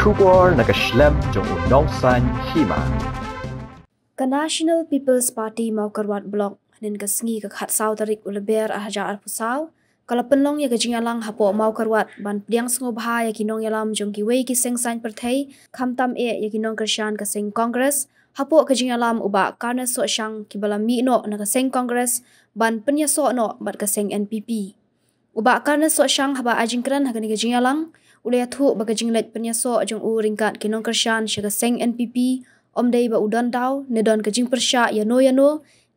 Trubor nagashlem jong unong san hima. Ka National People's Party mau karwat blok. Nin ka sngi ka khat sau tarik uleber ahaja arpusau kala penlong ya gajing alang hapo mau karwat ban piang sngo bha ya kinong yalam jong ki wei ki seng san perthei kham tam e ya kinong kershan ka seng congress. Hapo gajing alam uba karna so shang ki bala mi no na ka seng congress. Ban penya so no bat ka seng npp uba karna so shang haba ajing kran ha ka gajing alang ulaya thu ba gajing let penya so jong u ringkat kinong kershan shaga seng npp om dei ba udan dau ne don gajing persha ya no ya no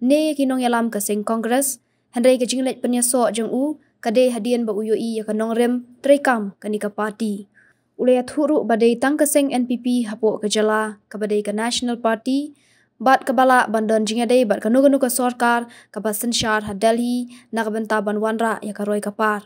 ne kinong yalam ka seng congress handai gajing let penya so jong u kade hadian ba uyo i ya kanong rem trekam kanika party ulaya thuru badai tang ka seng npp hapo ka jala ka badai ka national party bat kabala bandon jinga dei bat kanu kanu ka sarkar ka basan shar ha delhi na ka banta ban wanra ya ka roi ka par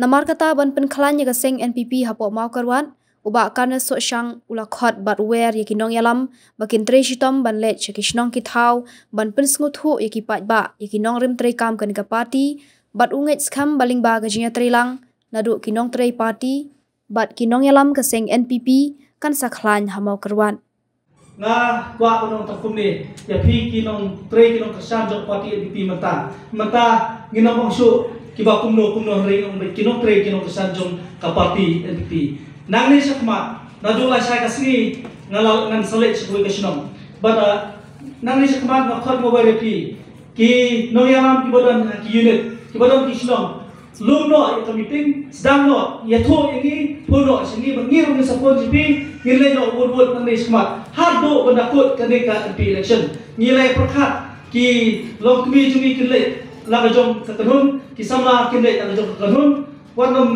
namar kata ban pen khalan ya ka seng npp hapo mau karwan uba kana so shang ula khot bat wer ya kinong yalam bakin tre shitom ban let chakishnong ki thau ban pen sngu thu ya ki pat ba ya kinong rem tre kam kan ka party bat unget skam baling ba gajinya trilang nadu kinong tray party bat kinong yalam ka seng NPP kan sakhlan hamau kerwan nga kwa kunong takum ni ya phi kinong tray kinong kasan jok party NPP mata mata ginong bangsu kiba kumno kumno ring ong kinong tray kinong kasan jok ka party NPP nang ni sakma nadu la sai kasni ngalal ngan salit sebui kasinong but nang ni sakma ngakhat mo ba ki ki no yalam ki bodan ki unit kibadong kislong lum no ito meeting sedang no ya to ini puno sini mengir ni sapon jipi nilai no wud wud nang ismat hardo pendakut kene ka MP election. Nilai perkat ki long kemi jumi kile laga jom katanun ki sama kile laga jom katanun wanam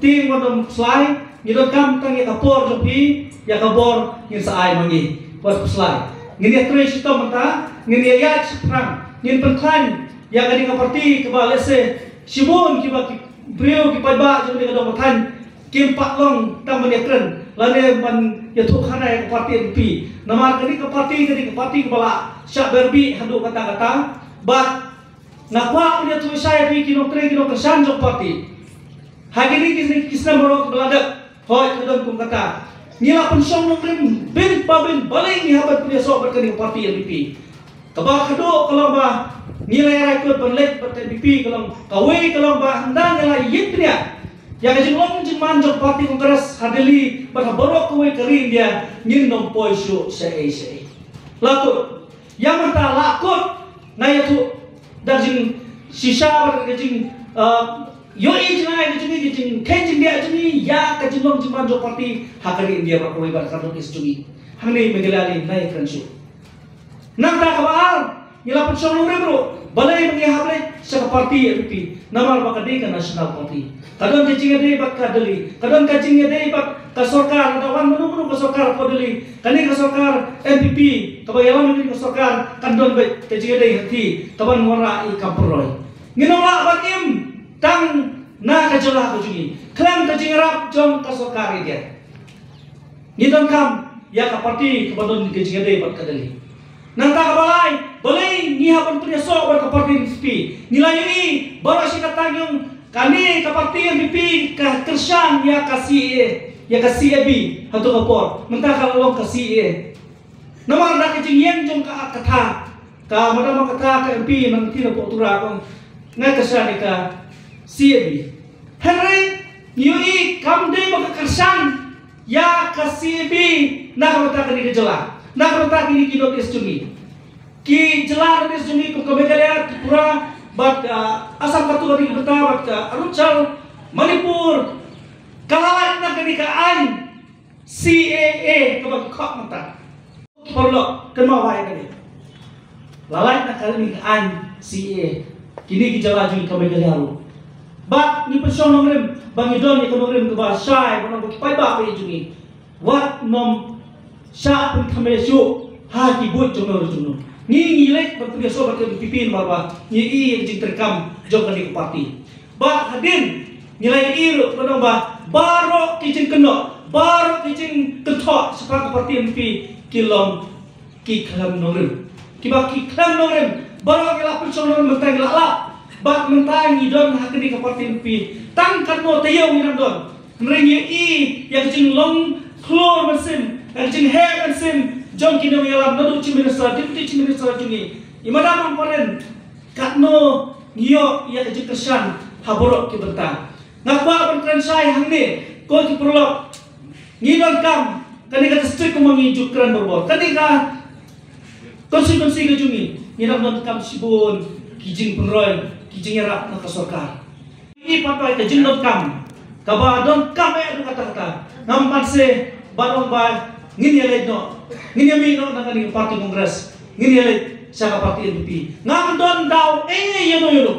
ting wanam slide ngidon kam tang ya kapor jopi ya kabor ngin saai mangi. Was slide ngin ya tres to mata ngin ya ya sprang ngin penklan yang kadi ka parti ke ba lese. Sibon ki ba ki brio ki pa ba jong ni kadong kan kim pak long tam ne kren lane man ya thu khana ka parti MP namar kadi ka parti kadi ka parti ke bala syak berbi hadu kata kata ba nakwa punya tu saya pi ki no tre ki no kesan jong parti hagiri ki kisna borok belada hoy kadong kum kata. Nila pensong no krim bin pa bin balai ni habat punya so berkani parti MP kabah kado kalau ba nilai rai ko penlet partai BP kalau kawai kalau ba hendang nilai yitria yang jeng long jeng manjok parti kongres hadeli pada borok kawai kering dia ngin nom poisu sei sei lakut yang mata lakut na yatu dajing sisa pada kajing yo i jeng ai kajing kajing kajing dia jeng ya kajing long jeng manjok parti hakari dia berkawai pada kandung isjungi hangni megelali naik krensu nang tak kabar Ila pensong nung rebro, balay mangi habre sa parti MP, namal baka di ka national party. Kadon kajing ade bak kadali, kadon kajing ade bak kasokar, kawan menunggu kasokar podali, kani kasokar MPP, kabayawan ini kasokar, kadon bet kajing ade hati, kawan wara i kamporoy. Nginola bakim tang na kajola kajungi, klam kajing rap jom kasokar dia. Ngidon kam ya ka parti kabadon kajing ade bak kadali. Nang tak balai, balai ni hapan punya sok ber keparti MPP. Nilai ini baru si kata yung kami keparti MPP ke kersan ya kasih ya kasih abi kapor. Mentah kalau kasih e. Nama anda kecing yang kata. Ka mau kata ke MP nang tidak kok turah kong kersan ke si abi. Henry kersan ya kasih abi nak kata ke jelas nak rota kini kino tes cumi ki jelar tes cumi ku kebegalaya pura bat asam katu kali beta bat aruncal manipur kalalai nak kini ka an CAA kebak kok mata. Perlu kena wai kali lalai nak kali ka an CAA kini ki jelar cumi kebegalaya lu bat ni person nomrem bangi don ni nomrem ke bahasa ai kono pai ba pe cumi wat nom sa pun kami su ha ki buat jono jono. Ni ni lek bertugas so berke pipin barba i yang jing terkam jong kan parti. Ba hadin nilai i ro kono ba baro kijing keno baro kijing kentok sepak parti MP kilom ki klam norim ki ba ki klam norim baro ki la pun norim mentang la la ba mentang ni don ha kini ke parti MP tang kan mo tayo ni don. Nrengi i yang jing long klor mesin ang jing he mesin jong kini yalam nadu chi minister deputy chi minister jungi. Imada mam paren katno ngiyo ke jikesan haborok ki berta ngakwa ban hangni ko ki perlo nginon kam kani kata strict kumangi jukran berbor. Kani ka konsekuensi ke jungi. Ngiram non kam sibun kijing penroy kijing yarak na kasorkar ini papai ke jing kam. Kaba don kam e kata kata nampan se barong ba ngin yale no? Ngin yami no? Na kani parti kongres ngin yale sa parti NDP ngam don daw e yano yano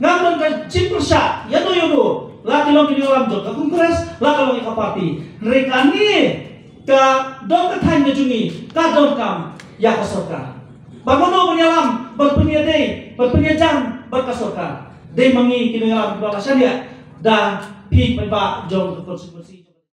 ngam don ka cimpersa yano yano laki long kini orang jok ka kongres laki long ka parti mereka ni ka don ka tanya jungi ka don kam ya ka sorkar. Bagono menyalam berpunya day, berpunya jam berkasorkan. Day mangi kini alam bawah saja dah pi memba jom konsekuensi.